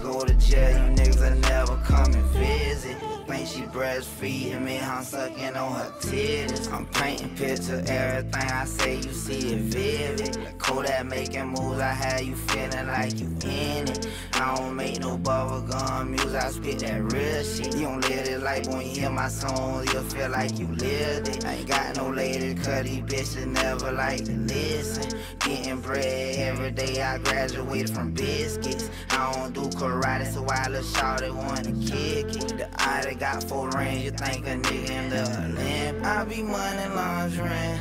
go to jail, you niggas will never come and visit. Think she breastfeeding me, I'm sucking on her titties. I'm painting pictures, everything I say, you see it vivid. Kodak making moves, I have you feeling like you in it. I don't make no bubblegum music, I spit that real shit. You don't live it like when you hear my songs, you'll feel like you lived it. I ain't got no lady, cause these bitches never like to listen. Getting bread every day, I graduated from biscuits. I don't do karate, so I little shawty wanna kick it. The eye got four rings, you think a nigga in the Olymp. I be money laundering.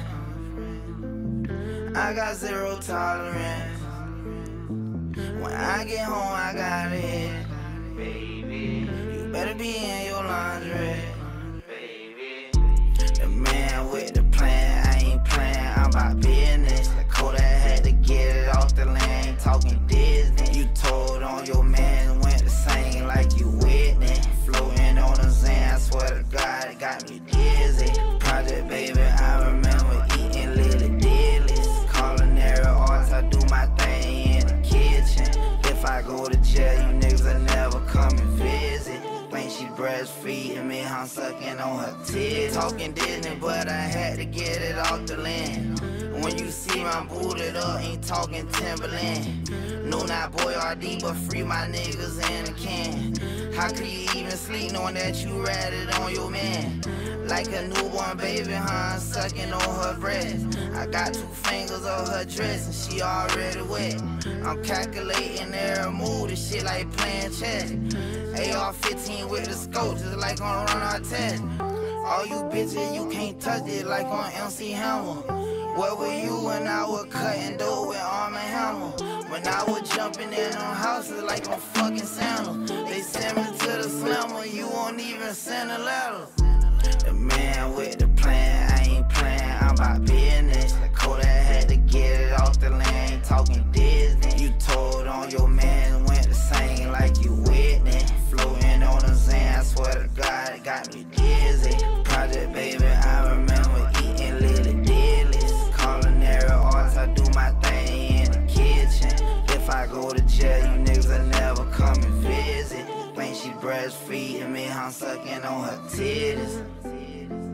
I got zero tolerance. When I get home, I got it. Baby, you better be in your laundry. Baby, the man with the got me dizzy. Project baby, I remember eating Little Debbies. Culinary arts, I do my thing in the kitchen. If I go to jail, you niggas will never come and visit. Think she breastfeeding me, I'm sucking on her tits. Talking Disney, but I had to get it off the land. When you see my booted up, ain't talking Timberland. No, not boy RD, but free my niggas in a can. How could you even sleep knowing that you ratted on your man? Like a newborn baby, huh? Sucking on her breast. I got two fingers on her dress and she already wet. I'm calculating every move, this shit like playing chess. AR 15 with the scope, just like on Ron Artest. All you bitches, you can't touch it like on MC Hammer. Where were you when I was cutting dough with arm and hammer? When I was jumping in on houses like on fucking Santa. They send me to the slammer, you won't even send a letter. The man with the plan, I ain't playing, I'm about business. The Kodak had to get it off the land, talking Disney. You told on your man, went to sing like you Whitney. Floating on the Zan, I swear to God, it got me dizzy. I go to jail, you niggas will never come and visit. Think she breastfeeding me, I'm sucking on her titties.